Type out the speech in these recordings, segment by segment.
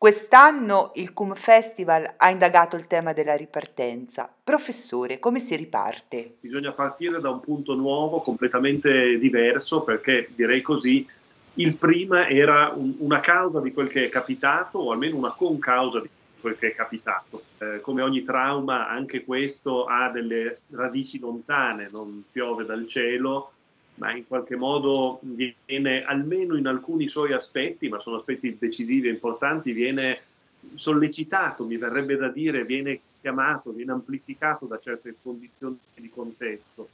Quest'anno il CUM Festival ha indagato il tema della ripartenza. Professore, come si riparte? Bisogna partire da un punto nuovo, completamente diverso, perché direi così, il prima era un, una causa di quel che è capitato, o almeno una concausa di quel che è capitato. Eh, come ogni trauma, anche questo ha delle radici lontane, non piove dal cielo, ma in qualche modo viene, almeno in alcuni suoi aspetti, ma sono aspetti decisivi e importanti, viene sollecitato, mi verrebbe da dire, viene chiamato, viene amplificato da certe condizioni di contesto.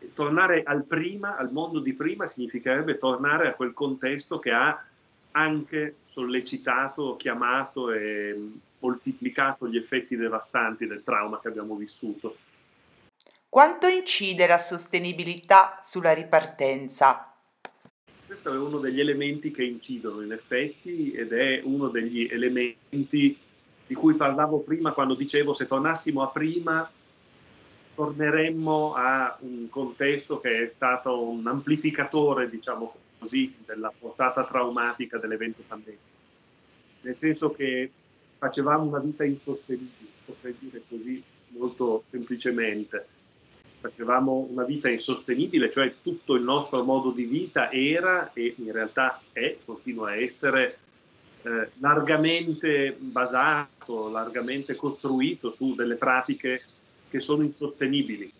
E tornare al prima, al mondo di prima, significherebbe tornare a quel contesto che ha anche sollecitato, chiamato e moltiplicato gli effetti devastanti del trauma che abbiamo vissuto. Quanto incide la sostenibilità sulla ripartenza? Questo è uno degli elementi che incidono in effetti ed è uno degli elementi di cui parlavo prima quando dicevo se tornassimo a prima torneremmo a un contesto che è stato un amplificatore, diciamo così, della portata traumatica dell'evento pandemico. Nel senso che facevamo una vita insostenibile, potrei dire così molto semplicemente facevamo una vita insostenibile, cioè tutto il nostro modo di vita era e in realtà è, continua a essere eh, largamente basato, largamente costruito su delle pratiche che sono insostenibili.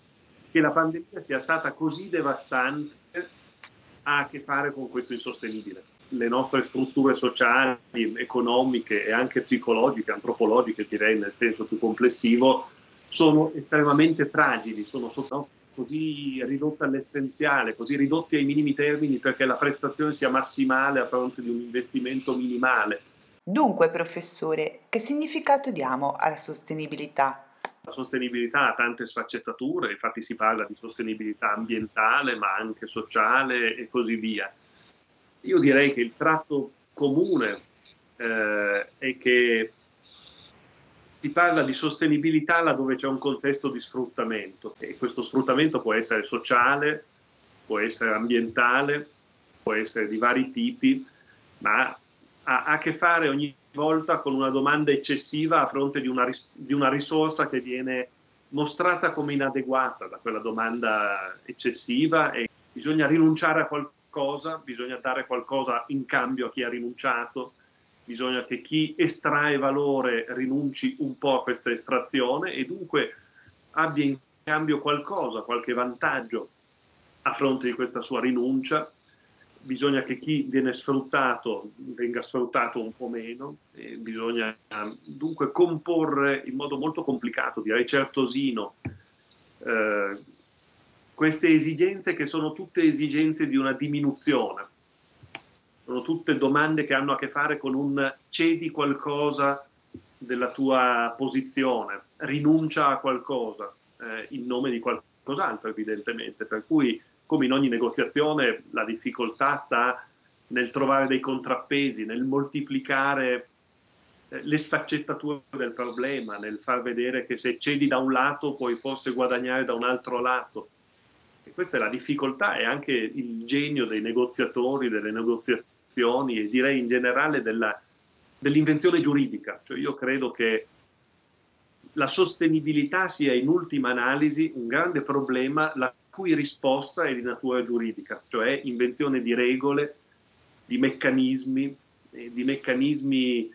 Che la pandemia sia stata così devastante ha a che fare con questo insostenibile. Le nostre strutture sociali, economiche e anche psicologiche, antropologiche direi nel senso più complessivo, sono estremamente fragili, sono sotto, così ridotte all'essenziale, così ridotti ai minimi termini perché la prestazione sia massimale a fronte di un investimento minimale. Dunque, professore, che significato diamo alla sostenibilità? La sostenibilità ha tante sfaccettature, infatti si parla di sostenibilità ambientale, ma anche sociale e così via. Io direi che il tratto comune eh, è che si parla di sostenibilità laddove c'è un contesto di sfruttamento. E questo sfruttamento può essere sociale, può essere ambientale, può essere di vari tipi, ma ha a che fare ogni volta con una domanda eccessiva a fronte di una, di una risorsa che viene mostrata come inadeguata da quella domanda eccessiva e bisogna rinunciare a qualcosa, bisogna dare qualcosa in cambio a chi ha rinunciato, bisogna che chi estrae valore rinunci un po' a questa estrazione e dunque abbia in cambio qualcosa, qualche vantaggio a fronte di questa sua rinuncia. Bisogna che chi viene sfruttato venga sfruttato un po' meno, bisogna dunque comporre in modo molto complicato, direi certosino, eh, queste esigenze che sono tutte esigenze di una diminuzione sono tutte domande che hanno a che fare con un cedi qualcosa della tua posizione, rinuncia a qualcosa eh, in nome di qualcos'altro evidentemente, per cui come in ogni negoziazione la difficoltà sta nel trovare dei contrappesi, nel moltiplicare eh, le sfaccettature del problema, nel far vedere che se cedi da un lato puoi forse guadagnare da un altro lato. E questa è la difficoltà e anche il genio dei negoziatori, delle negoziazioni istituzioni e direi in generale della, dell'invenzione giuridica. Cioè io credo che la sostenibilità sia in ultima analisi un grande problema la cui risposta è di natura giuridica, cioè invenzione di regole, di meccanismi, eh, di meccanismi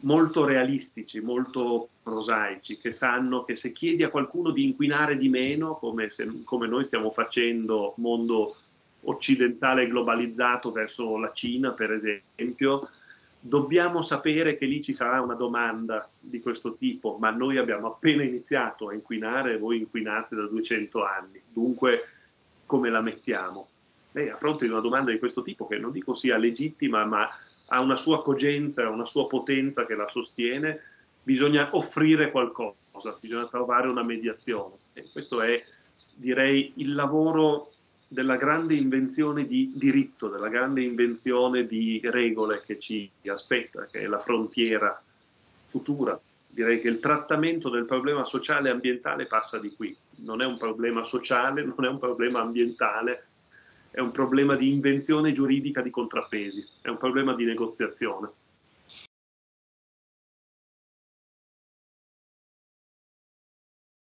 molto realistici, molto prosaici, che sanno che se chiedi a qualcuno di inquinare di meno, come, se, come noi stiamo facendo mondo occidentale globalizzato verso la Cina, per esempio, dobbiamo sapere che lì ci sarà una domanda di questo tipo, ma noi abbiamo appena iniziato a inquinare e voi inquinate da 200 anni, dunque come la mettiamo? Beh, a fronte di una domanda di questo tipo, che non dico sia legittima, ma ha una sua cogenza, una sua potenza che la sostiene, bisogna offrire qualcosa, bisogna trovare una mediazione. E questo è, direi, il lavoro della grande invenzione di diritto, della grande invenzione di regole che ci aspetta, che è la frontiera futura. Direi che il trattamento del problema sociale e ambientale passa di qui. Non è un problema sociale, non è un problema ambientale, è un problema di invenzione giuridica di contrappesi, è un problema di negoziazione.